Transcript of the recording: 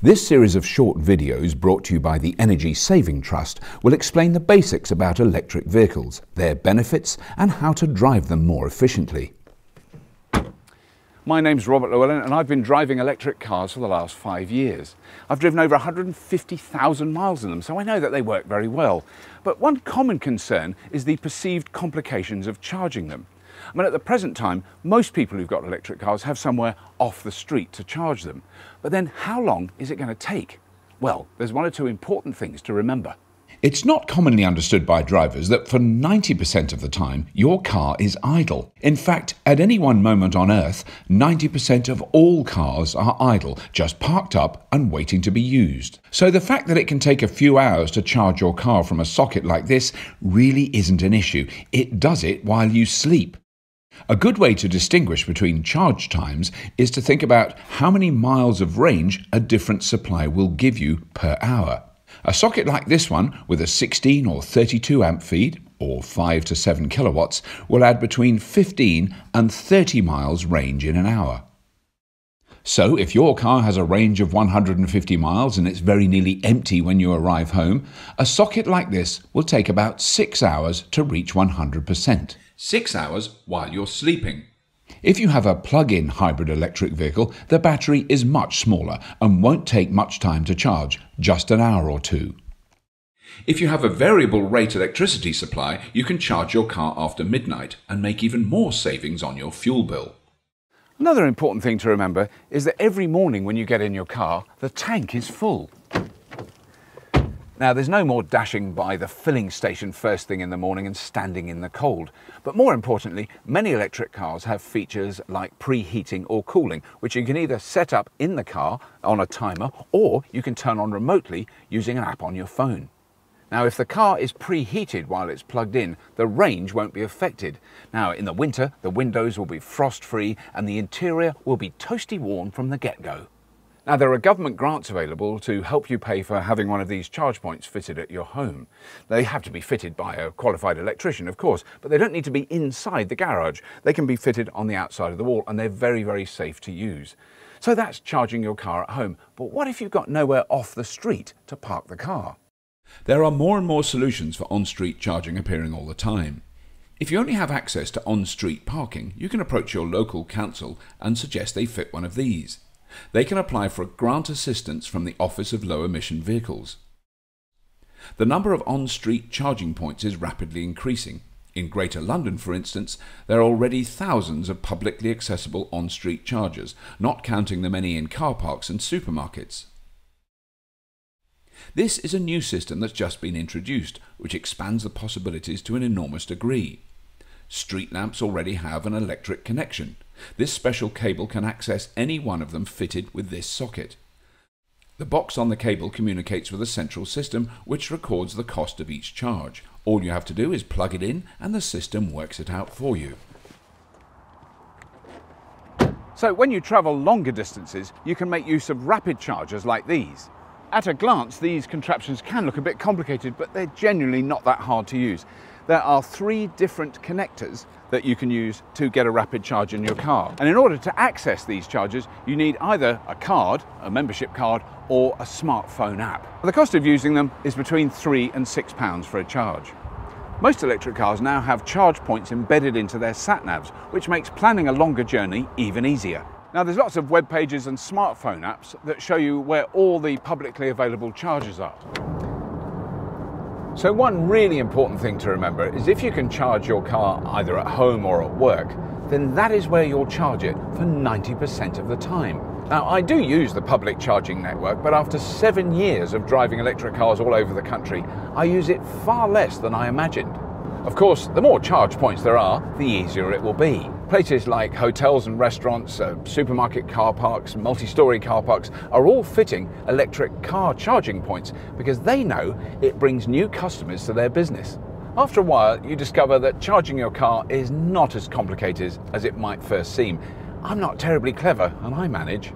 This series of short videos brought to you by the Energy Saving Trust will explain the basics about electric vehicles, their benefits and how to drive them more efficiently. My name's Robert Llewellyn and I've been driving electric cars for the last five years. I've driven over 150,000 miles in them, so I know that they work very well. But one common concern is the perceived complications of charging them. I mean, at the present time, most people who've got electric cars have somewhere off the street to charge them. But then how long is it going to take? Well, there's one or two important things to remember. It's not commonly understood by drivers that for 90% of the time your car is idle. In fact, at any one moment on Earth, 90% of all cars are idle, just parked up and waiting to be used. So the fact that it can take a few hours to charge your car from a socket like this really isn't an issue. It does it while you sleep. A good way to distinguish between charge times is to think about how many miles of range a different supply will give you per hour. A socket like this one, with a 16 or 32 amp feed, or 5 to 7 kilowatts, will add between 15 and 30 miles range in an hour. So, if your car has a range of 150 miles and it's very nearly empty when you arrive home, a socket like this will take about 6 hours to reach 100%. 6 hours while you're sleeping. If you have a plug-in hybrid electric vehicle, the battery is much smaller and won't take much time to charge, just an hour or two. If you have a variable rate electricity supply, you can charge your car after midnight and make even more savings on your fuel bill. Another important thing to remember is that every morning when you get in your car, the tank is full. Now, there's no more dashing by the filling station first thing in the morning and standing in the cold. But more importantly, many electric cars have features like preheating or cooling, which you can either set up in the car on a timer or you can turn on remotely using an app on your phone. Now, if the car is preheated while it's plugged in, the range won't be affected. Now, in the winter, the windows will be frost-free and the interior will be toasty warm from the get-go. Now, there are government grants available to help you pay for having one of these charge points fitted at your home. They have to be fitted by a qualified electrician, of course, but they don't need to be inside the garage. They can be fitted on the outside of the wall and they're very, very safe to use. So that's charging your car at home. But what if you've got nowhere off the street to park the car? There are more and more solutions for on-street charging appearing all the time. If you only have access to on-street parking, you can approach your local council and suggest they fit one of these. They can apply for grant assistance from the Office of Low Emission Vehicles. The number of on-street charging points is rapidly increasing. In Greater London, for instance, there are already thousands of publicly accessible on-street chargers, not counting the many in car parks and supermarkets. This is a new system that's just been introduced, which expands the possibilities to an enormous degree. Street lamps already have an electric connection. This special cable can access any one of them fitted with this socket. The box on the cable communicates with a central system which records the cost of each charge. All you have to do is plug it in and the system works it out for you. So when you travel longer distances, you can make use of rapid chargers like these. At a glance, these contraptions can look a bit complicated, but they're genuinely not that hard to use there are three different connectors that you can use to get a rapid charge in your car. And in order to access these chargers, you need either a card, a membership card, or a smartphone app. The cost of using them is between three and six pounds for a charge. Most electric cars now have charge points embedded into their sat navs, which makes planning a longer journey even easier. Now there's lots of web pages and smartphone apps that show you where all the publicly available chargers are. So one really important thing to remember is if you can charge your car either at home or at work, then that is where you'll charge it for 90% of the time. Now, I do use the public charging network, but after seven years of driving electric cars all over the country, I use it far less than I imagined. Of course, the more charge points there are, the easier it will be. Places like hotels and restaurants, uh, supermarket car parks, multi-storey car parks are all fitting electric car charging points because they know it brings new customers to their business. After a while, you discover that charging your car is not as complicated as it might first seem. I'm not terribly clever and I manage.